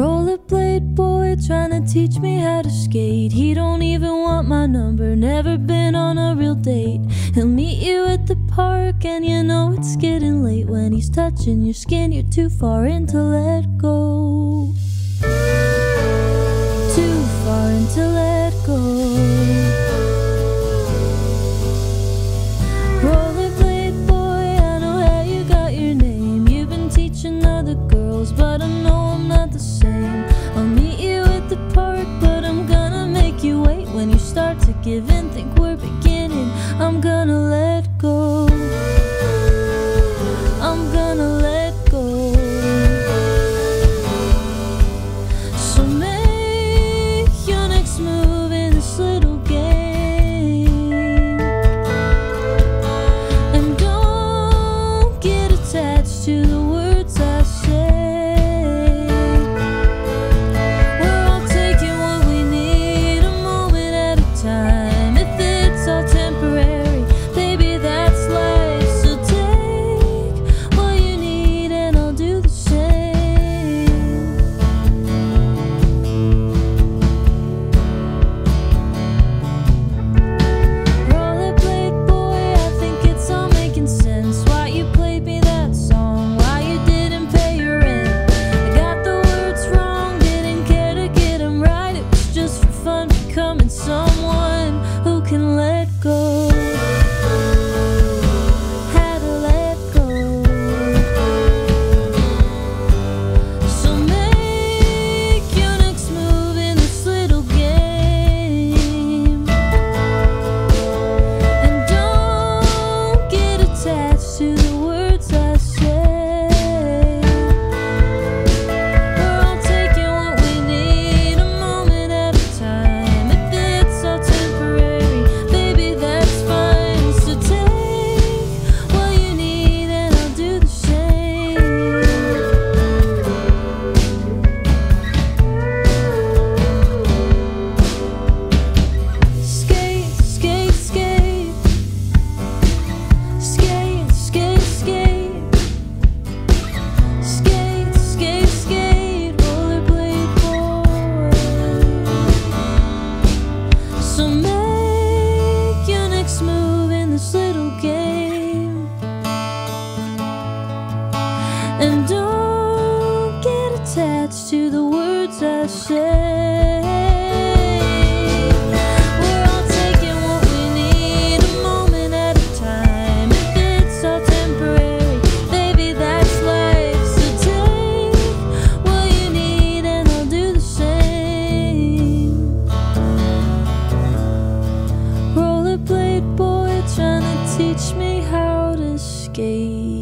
Rollerblade boy trying to teach me how to skate. He don't even want my number, never been on a real date. He'll meet you at the park, and you know it's getting late. When he's touching your skin, you're too far in to let go. Too far in to let go. Rollerblade boy, I know how you got your name. You've been teaching other girls, but I'm this little game. And don't get attached to the words I say teach me how to skate.